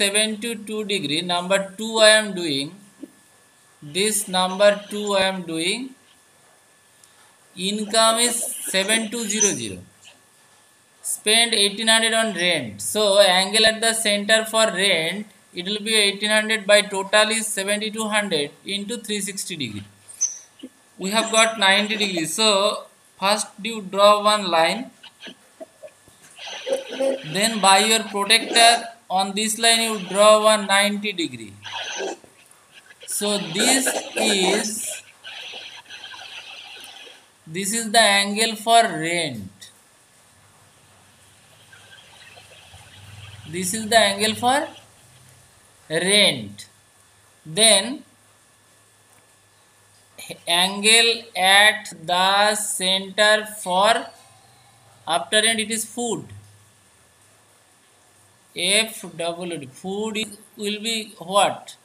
72 degree number 2 I am doing this number 2 I am doing income is 7200 spend 1800 on rent. So angle at the center for rent it will be 1800 by total is 7200 into 360 degree. We have got 90 degrees. So first you draw one line then by your protractor on this line you draw one 90 degree. So this is this is the angle for rent. This is the angle for rent. Then angle at the center for after rent it is food F double food is, will be what?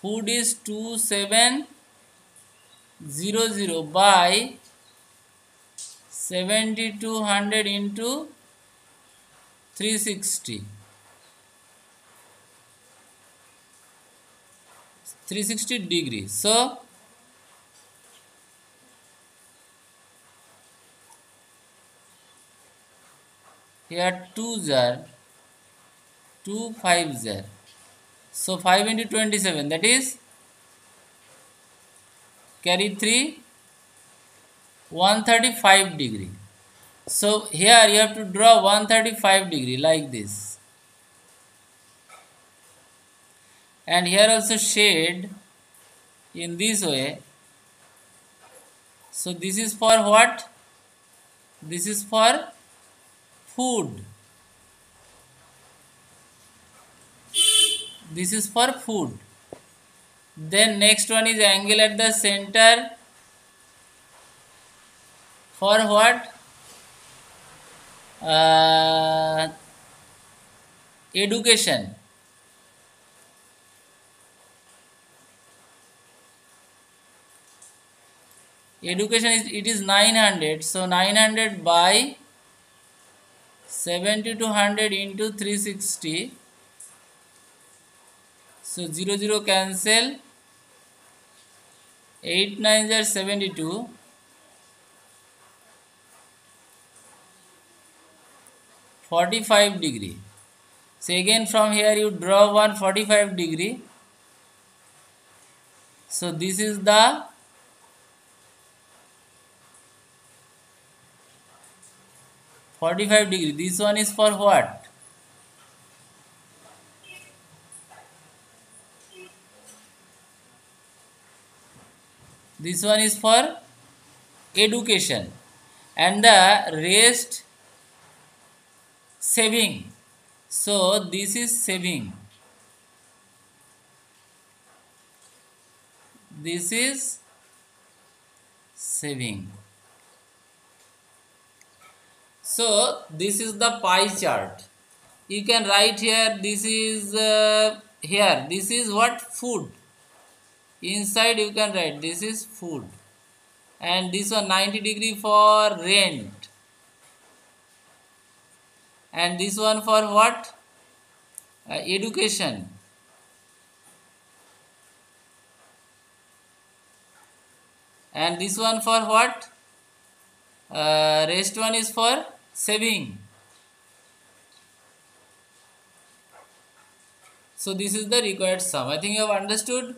Food is 2700 by 7200 into 360. 360 degrees. So, here 2 are 2 5 0 so 5 into 27 that is carry 3 135 degree. So here you have to draw 135 degree like this. And here also shade in this way. So this is for what? This is for food this is for food. Then next one is angle at the center. For what? Uh, education. Education is it is 900 so 900 by 70 to 100 into 360 so 0 0 cancel 8 9 are 72 45 degree so again from here you draw one 45 degree so this is the Forty-five degree. This one is for what? This one is for education. And the rest saving. So this is saving. This is saving. So this is the pie chart. You can write here this is uh, here. This is what? Food inside you can write this is food and this one 90 degree for rent. And this one for what? Uh, education. And this one for what? Uh, rest one is for saving. So this is the required sum. I think you have understood